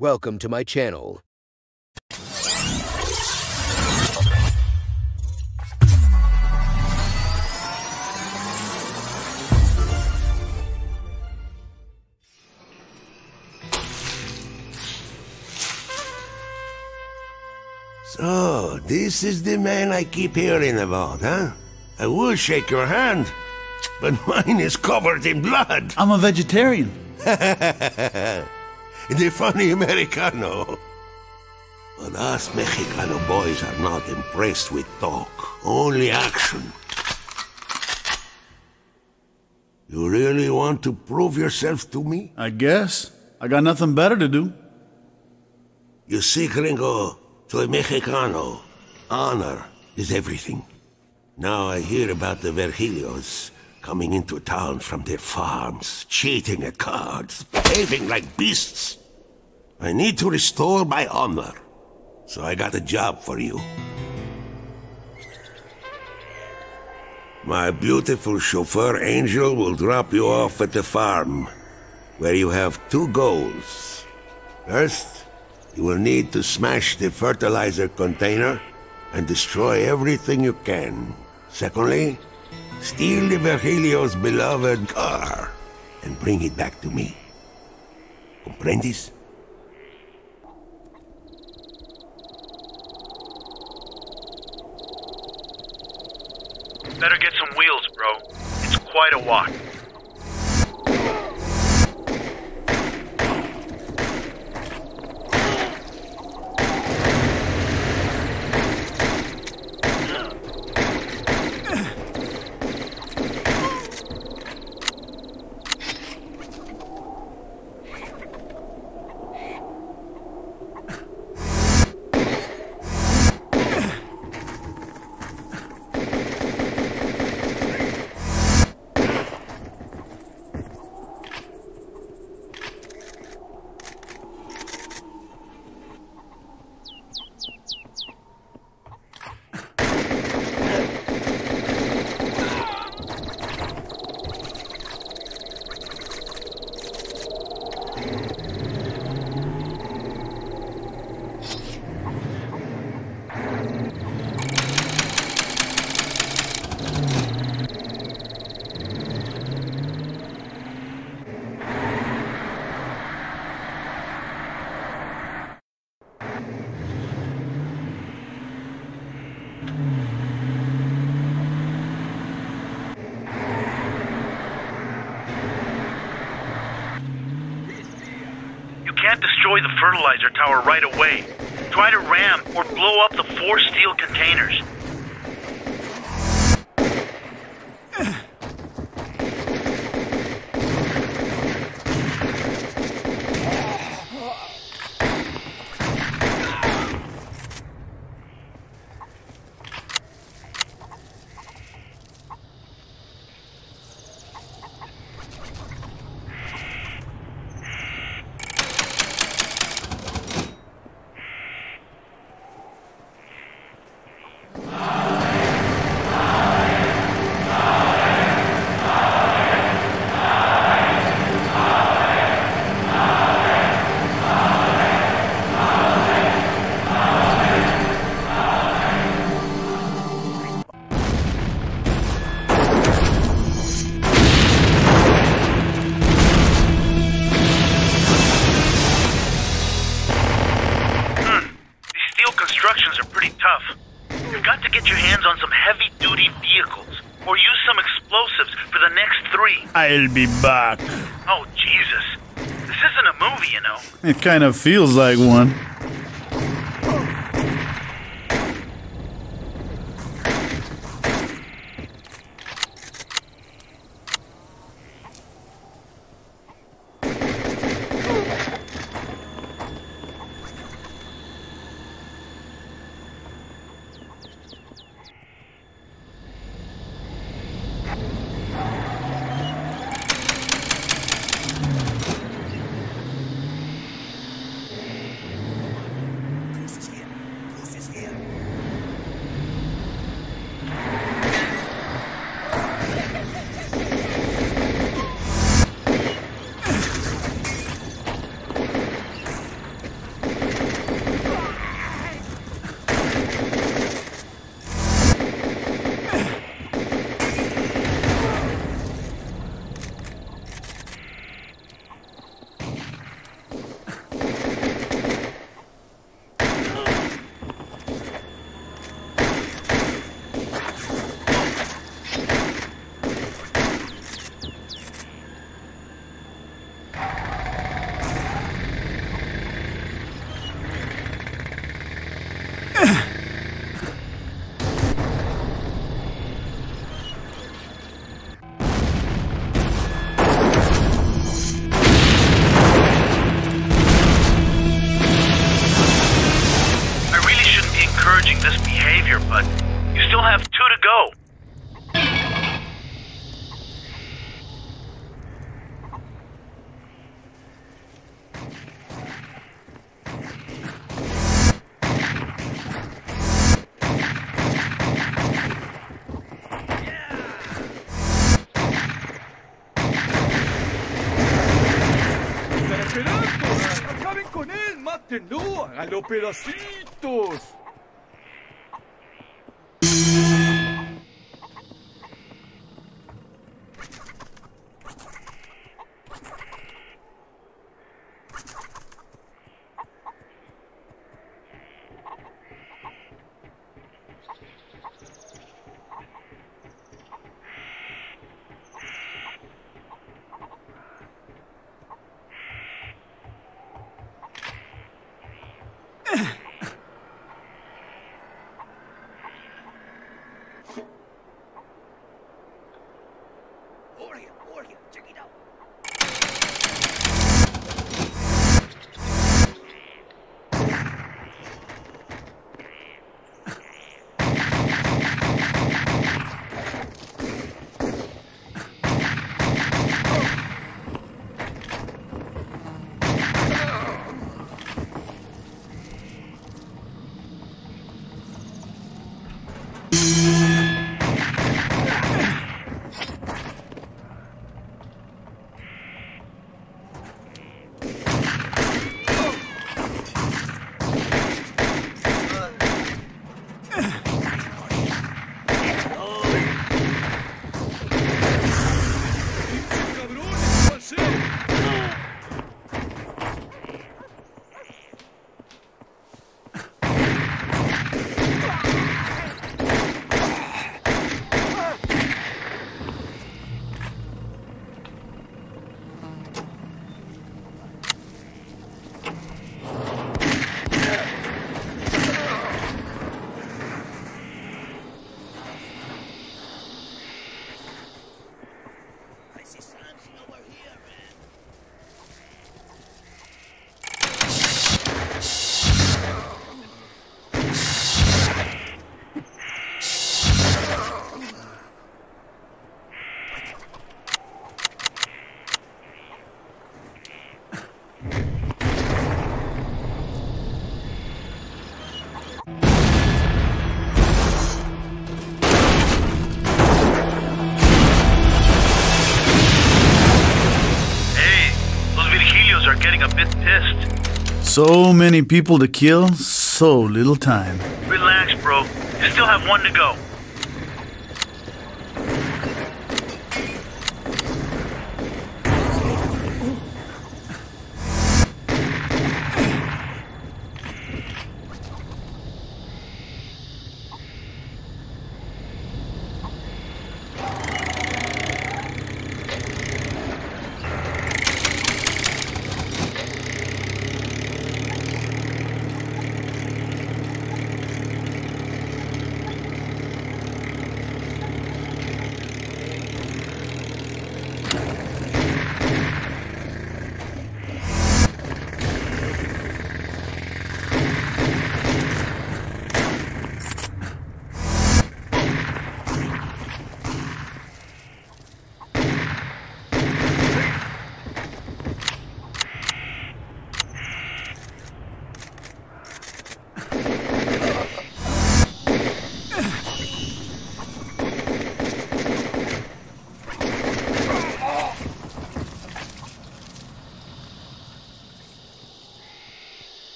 Welcome to my channel. So, this is the man I keep hearing about, huh? I will shake your hand, but mine is covered in blood. I'm a vegetarian. the funny Americano. But us Mexicano boys are not impressed with talk, only action. You really want to prove yourself to me? I guess. I got nothing better to do. You see, gringo, to a Mexicano, honor is everything. Now I hear about the Virgilios coming into town from their farms, cheating at cards, behaving like beasts. I need to restore my honor, so I got a job for you. My beautiful chauffeur Angel will drop you off at the farm, where you have two goals. First, you will need to smash the fertilizer container and destroy everything you can. Secondly, steal the Virgilio's beloved car and bring it back to me. Comprendes? Quite a walk. Destroy the fertilizer tower right away. Try to ram or blow up the four steel containers. For the next three. I'll be back. Oh, Jesus. This isn't a movie, you know. It kind of feels like one. Encouraging this behavior, but you still have two to go. ¡Acaben con él! ¡Mátenlo! ¡Háganlo pedacitos! Are getting a bit pissed. So many people to kill, so little time. Relax, bro. You still have one to go.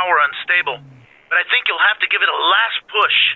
Power unstable, but I think you'll have to give it a last push.